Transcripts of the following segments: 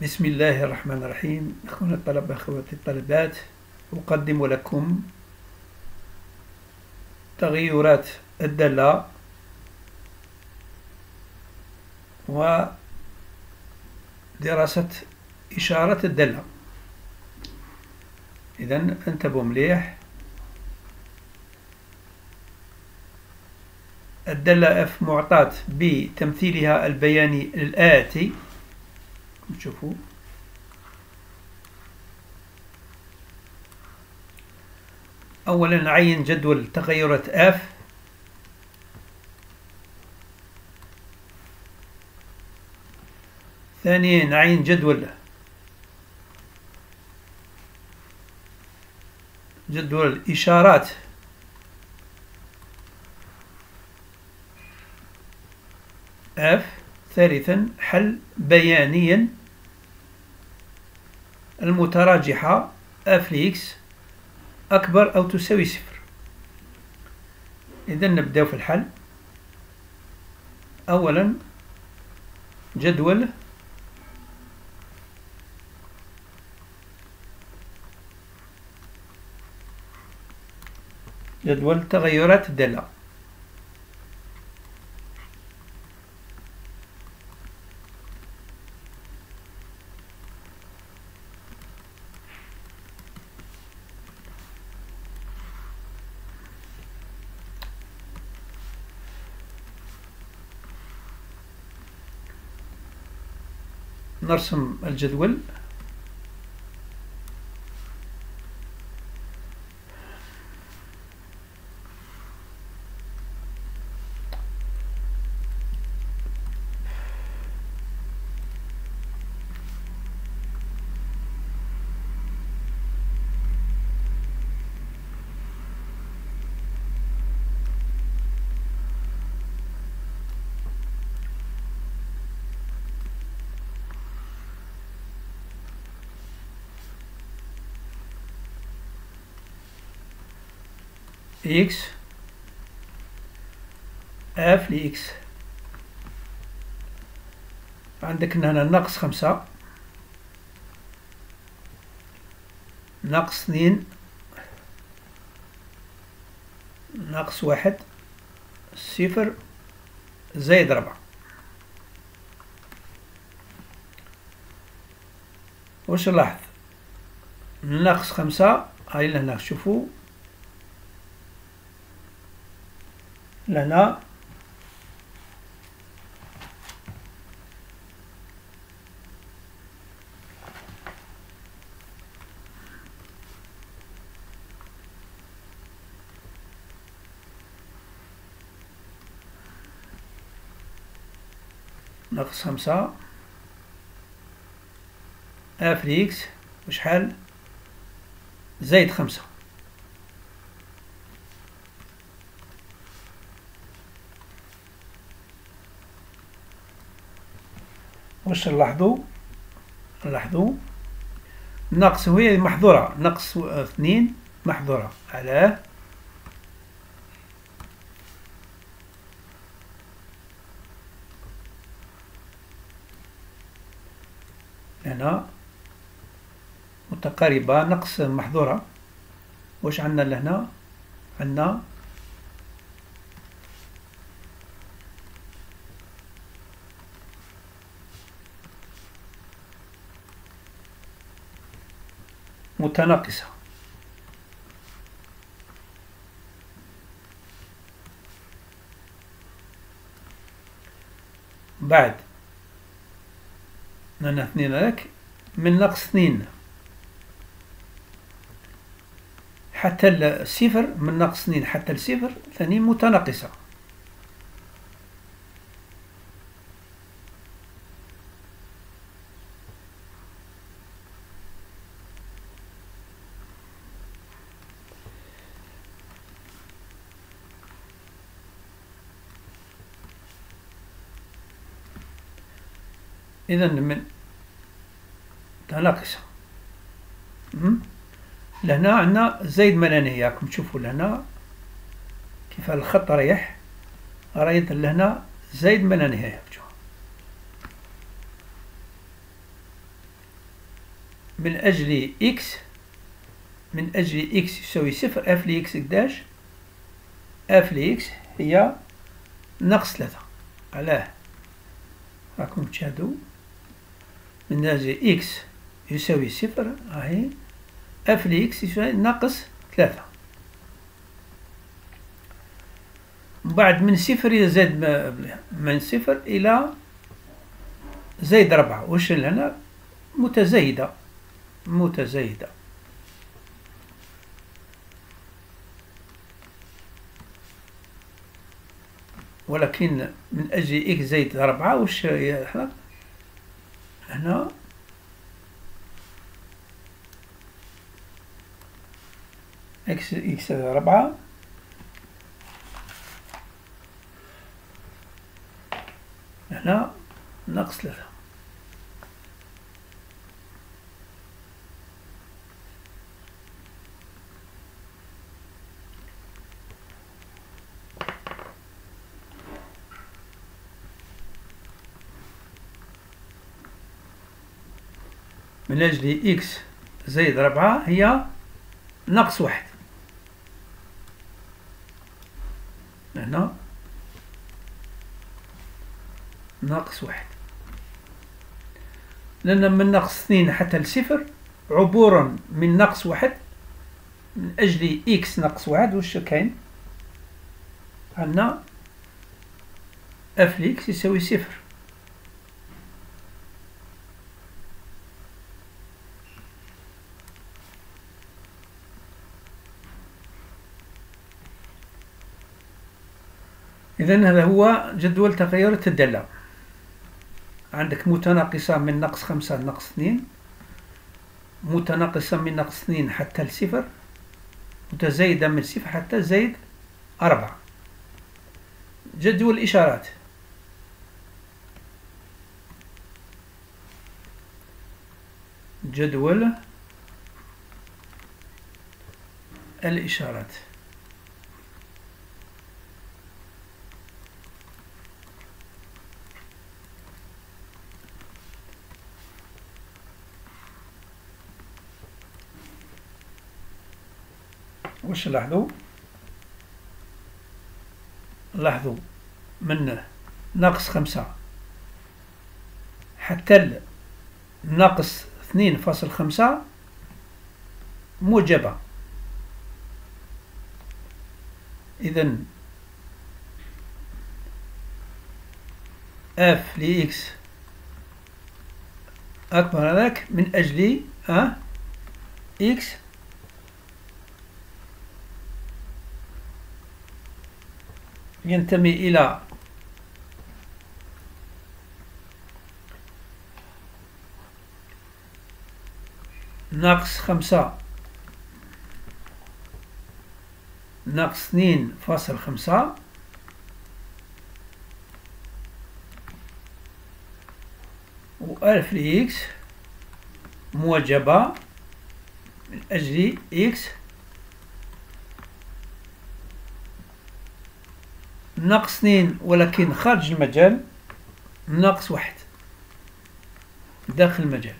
بسم الله الرحمن الرحيم. إخواني الطلبة أخواتي الطالبات أقدم لكم تغيرات الدالة ودراسة إشارة الدالة. إذا انتبهوا مليح. الدالة F معطاة بتمثيلها البياني الآتي. نشوفوا أولا نعين جدول تغيرات F. ثانيا نعين جدول جدول الإشارات F. ثالثا حل بيانيا. المتراجحة f لإكس أكبر أو تساوي صفر. إذا نبدأ في الحل. أولا جدول جدول تغيرات الدالة نرسم الجدول. إكس آف لإكس. عندك هنا ناقص خمسة. ناقص اثنين. ناقص واحد. صفر زائد ربعة. واش نلاحظ؟ ناقص خمسة. هاي لهنا شوفوا. لنا. ناقص خمسة. اف ليكس وشحال؟ زايد خمسة. واش نلاحظوا نلاحظوا ناقص هي محظورة ناقص اثنين محظورة. علاه. هنا. متقاربة نقص محظورة. واش عندنا لهنا؟ عندنا متناقصة. بعد لنا اثنين لك من نقص اثنين. حتى الصفر من نقص اثنين حتى الصفر ثاني متناقصة. إذا متناقصة لهنا عندنا زايد ما راكم تشوفوا لهنا كيف الخط رايح. رأيت لهنا زايد ما لا نهاية من أجل إكس من أجل إكس يساوي صفر. f ل x قداش؟ f ل x هي ناقص ثلاثة. علاه. راكم تشاهدوا. من أجل x يساوي صفر أهي f ل x يساوي ناقص ثلاثة. بعد من صفر يزيد من صفر إلى زائد ربعة. وش هنا؟ متزايدة. متزايدة. ولكن من أجل x زائد ربعة وش هنا؟ هنا إكس إكس ربعة هنا ناقص ثلاثة. من أجل x زائد ربعة هي ناقص واحد. هنا ناقص واحد. لأن من ناقص اثنين حتى لصفر عبورا من ناقص واحد من أجل x ناقص واحد. وش كاين؟ عندنا f ل x يساوي صفر. إذا هذا هو جدول تغير الدالة عندك متناقصة من ناقص خمسة لناقص اثنين متناقصة من ناقص اثنين حتى لصفر متزايدة من صفر حتى زايد أربعة. جدول الإشارات. جدول الإشارات. وش لاحظوا؟ لاحظوا من ناقص خمسة. حتى ناقص اثنين فاصل خمسة موجبة. إذا f ل x أكبر هذاك من أجل أه x ينتمي إلى ناقص خمسة ناقص اثنين فاصل خمسة. وألف لإكس موجبة من أجل إكس. ناقص اثنين ولكن خارج المجال ناقص واحد. داخل المجال.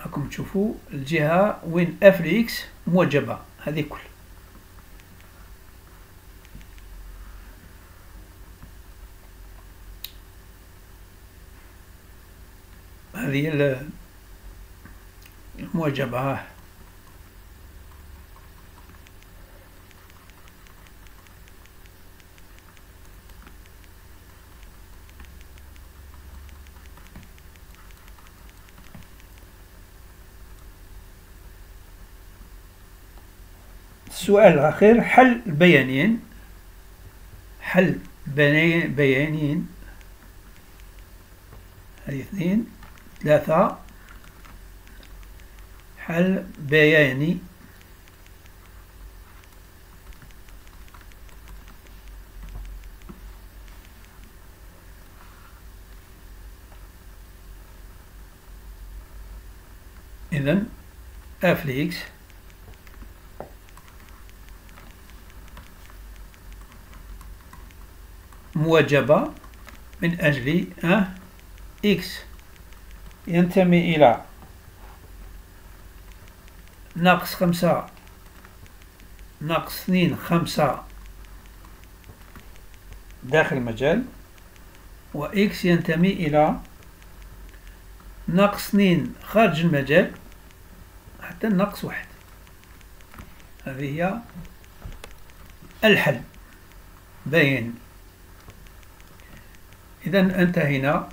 راكم تشوفوا الجهة وين اف إكس موجبة هذه كل. هذه الموجبة. السؤال الأخير حل البيانين حل بيانين هذه اثنين ثلاثة. حل بياني. إذن اف لإكس موجبة من أجل x ينتمي إلى ناقص خمسة ناقص اثنين خمسة داخل المجال و x ينتمي إلى ناقص اثنين خارج المجال حتى ناقص واحد. هذه هي الحل. باين. إذا انتهينا